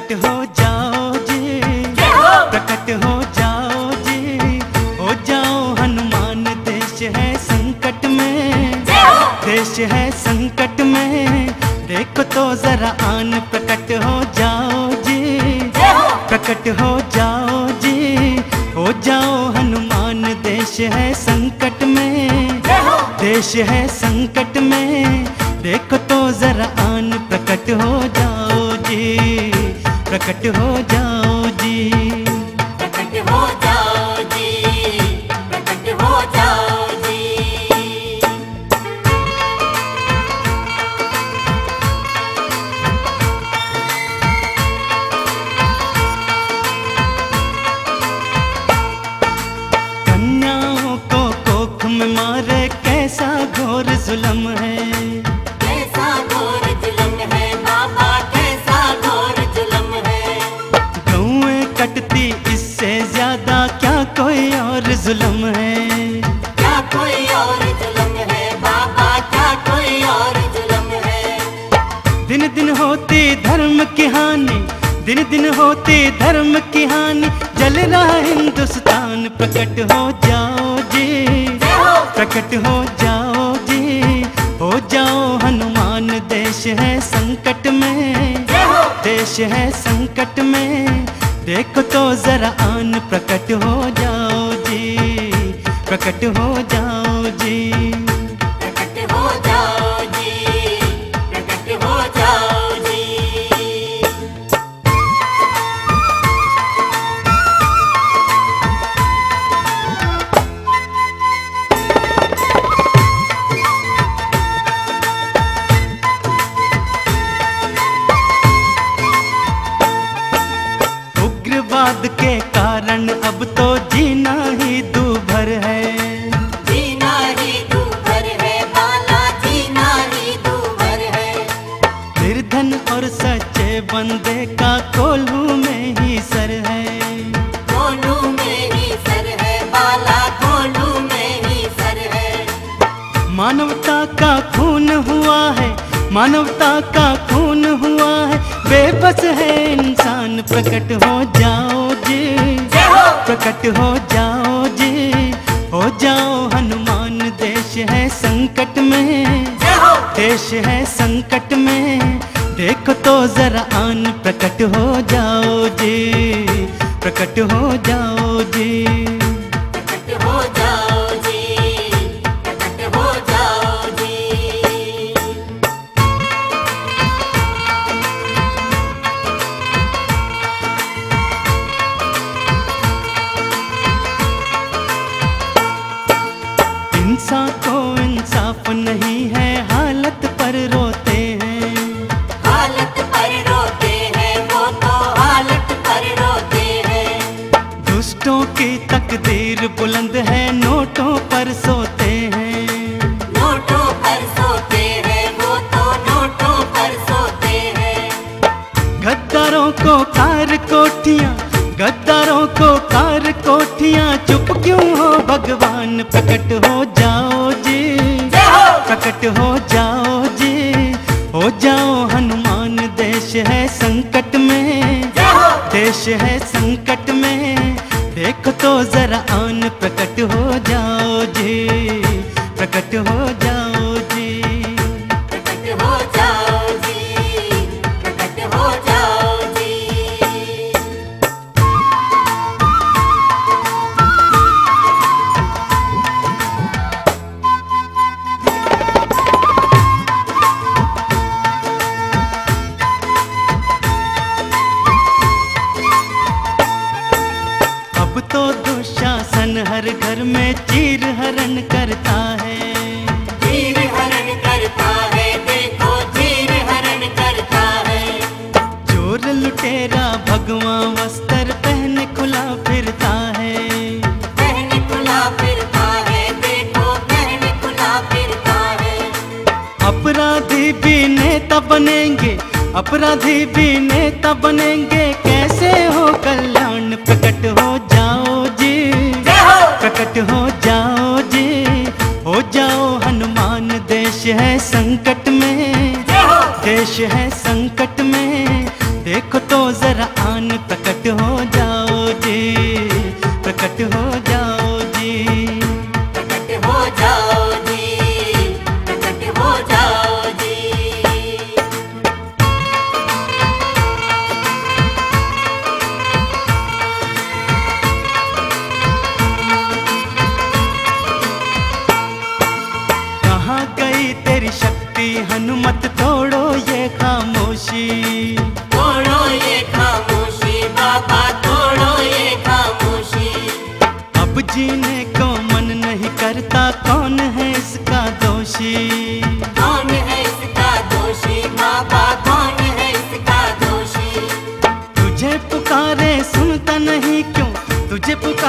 प्रकट हो जाओ जी। प्रकट हो जाओ जी। हो जाओ हनुमान देश है संकट में। देश है संकट में। देखो तो जरा आन प्रकट हो जाओ जी। प्रकट हो जाओ जी। हो जाओ हनुमान देश है संकट में। देश है संकट में। देखो तो जरा आन प्रकट हो प्रकट हो जी इससे ज़्यादा क्या कोई और जुलम है? क्या कोई और जुलम है? बाबा क्या कोई और जुलम है? दिन दिन होती धर्म की हानि दिन दिन होती धर्म की हानि जल रहा हिंदुस्तान प्रकट हो जाओ जी। प्रकट हो जाओ जी। हो जाओ हनुमान देश है संकट में। देश है संकट में। देखो तो जरा आन प्रकट हो जाओ जी प्रकट हो जाओ जी। मानवता का खून हुआ है, मानवता का खून हुआ है। बेबस है इंसान, प्रकट हो जाओ जी। प्रकट हो जाओ जी। हो जाओ हनुमान, देश है संकट में। देश है संकट में। देखो तो जरा आन, प्रकट हो जाओ जी। प्रकट हो जाओ जी। को कार कोठियाँ गद्दारों को कार कोठियाँ चुप क्यों हो भगवान? प्रकट हो जाओ जी। प्रकट हो जाओ जी। हो जाओ हनुमान देश है संकट में। देश है संकट में। देखो तो जरा आन प्रकट हो जाओ हर घर में चीर हरण करता है। चीर हरण करता है देखो चीर हरण करता है। चोर लुटेरा भगवा वस्त्र पहन खुला फिरता है। पहन खुला फिरता है देखो पहन खुला फिरता है। अपराधी भी नेता बनेंगे अपराधी भी नेता बनेंगे। है संकट में। देश है संकट में। देखो तो जरा आन प्रकट हो जाओ जी। प्रकट हो जाओ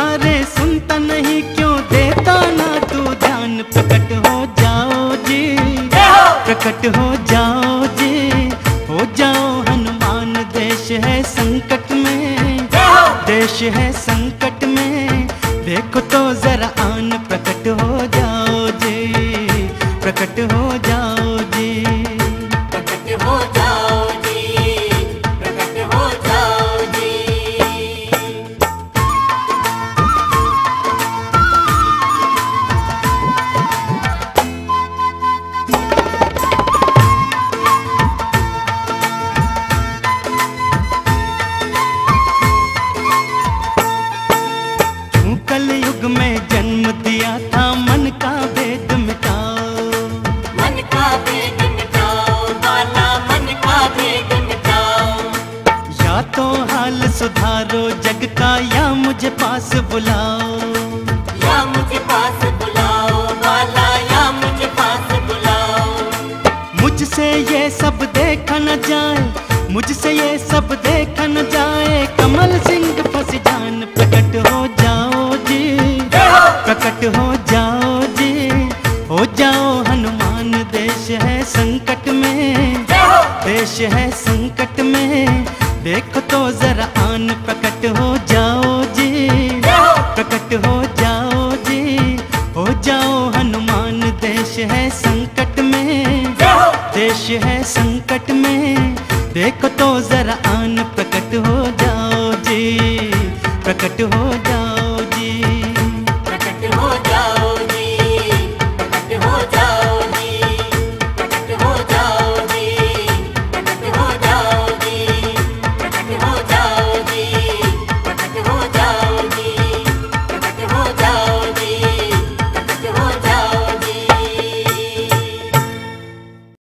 पुकारे सुनता नहीं क्यों देता ना तू ध्यान? प्रकट हो जाओ जी। प्रकट हो जाओ जी। हो जाओ हनुमान देश है संकट में। देश है संकट में। देखो तो जरा आन प्रकट हो जाओ जी। प्रकट हो मन का भेद मिटाओ। मन का भेद मिटाओ बाला मन का भेद मिटाओ। या तो हाल सुधारो जग का या मुझे पास बुलाओ। या मुझे पास बुलाओ बाला या मुझे पास बुलाओ। मुझसे ये सब देखा न जाए मुझसे ये सब देखा न जाए। कमल सिंह फंस जान प्रकट हो जाओ जी। प्रकट हो। जाओ हो जाओ हनुमान देश है संकट में। देश है संकट में। देखो तो जरा आन प्रकट हो जाओ जी। प्रकट हो जाओ जी। हो जाओ हनुमान देश है संकट में। देश है संकट में। देखो तो जरा आन प्रकट हो जाओ जी। प्रकट हो जाओ